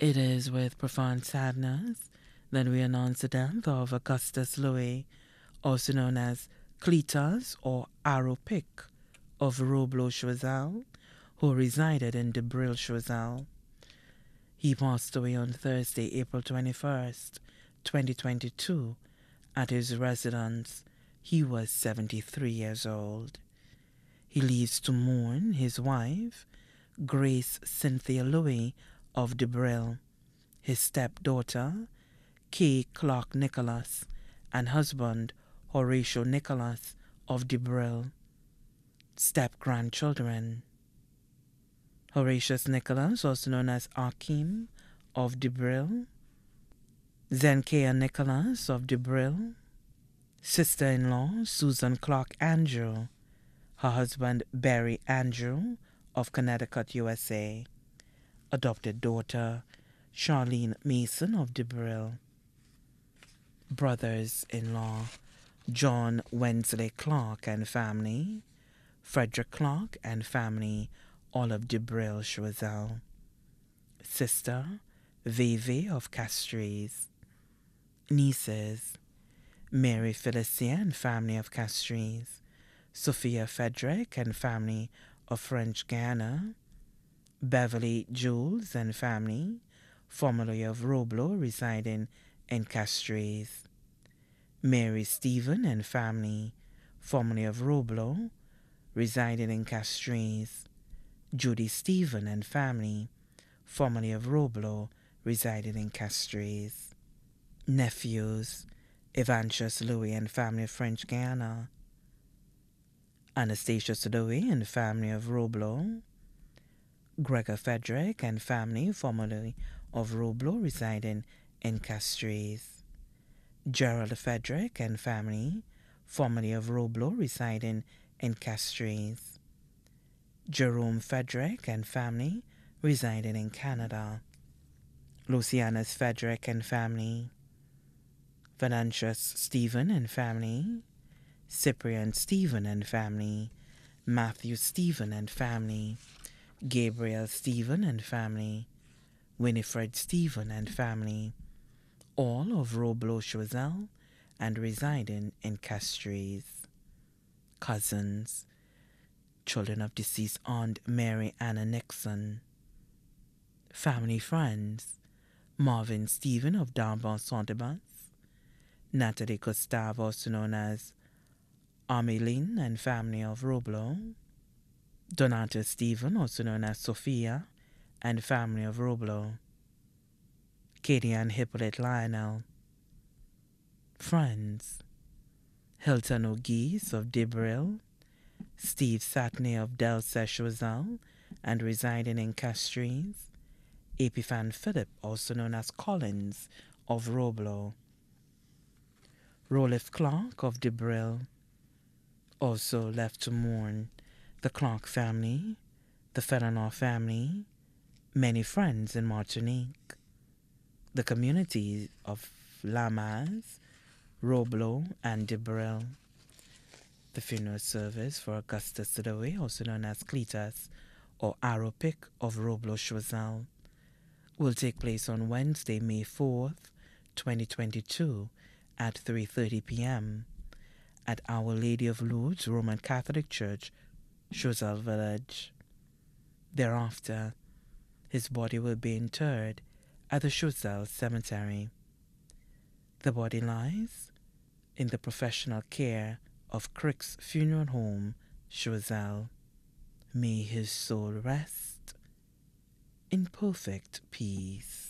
It is with profound sadness that we announce the death of Augustus Louis, also known as Cletus or Arrow Pick of Roblot who resided in Debril Choiseul. He passed away on Thursday, April 21st, 2022, at his residence. He was 73 years old. He leaves to mourn his wife, Grace Cynthia Louis of Debril, his stepdaughter, Kay Clark Nicholas, and husband, Horatio Nicholas of Debril. Step grandchildren, Horatius Nicholas, also known as Akim of Debril, Zenkea Nicholas of Debril, sister in law Susan Clark Andrew, her husband Barry Andrew of Connecticut, USA, adopted daughter Charlene Mason of Debril, brothers in law John Wensley Clark and family, Frederick Clark and family, all of Debril Choiseul, sister Veve of Castries, nieces Mary Felicia and family of Castries, Sophia Frederick and family of French Guiana, Beverly Jules and family, formerly of Roblot, residing in Castries, Mary Stephen and family, formerly of Roblot, residing in Castries, Judy Stephen and family, formerly of Roblot, residing in Castries, nephews, Evangelist Louis and family of French Guiana, Anastasia Louis and family of Roblot, Gregor Frederick and family, formerly of Roblot, residing in Castries, Gerald Frederick and family, formerly of Roblot, residing in Castries, Jerome Frederick and family, residing in Canada, Lucianus Frederick and family, Venantius Stephen and family, Cyprian Stephen and family, Matthew Stephen and family, Gabriel Stephen and family, Winifred Stephen and family, all of Roblot Choiseul and residing in Castries. Cousins, children of deceased Aunt Mary Anna Nixon. Family friends, Marvin Stephen of Darban Sontabas, Natalie Gustave, also known as Ameline and family of Roblot, Donato Stephen, also known as Sophia, and family of Roblot, Katie and Hippolyte Lionel, friends, Hilton O'Geese of Debril, Steve Satney of Del Choiseul and residing in Castries, Epiphan Philip, also known as Collins of Roblot, Rolif Clark of Debril, also left to mourn the Clark family, the Fenelon family, many friends in Martinique, the communities of Lamas, Roblot, and Debril. The funeral service for Augustus Sidoe, also known as Cletus or Aropic of Roblot Choiseul, will take place on Wednesday, May 4th, 2022 at 3.30 p.m. at Our Lady of Lourdes Roman Catholic Church, Choiseul Village. Thereafter, his body will be interred at the Choiseul Cemetery. The body lies in the professional care of Crick's Funeral Home, Choiseul. May his soul rest in perfect peace.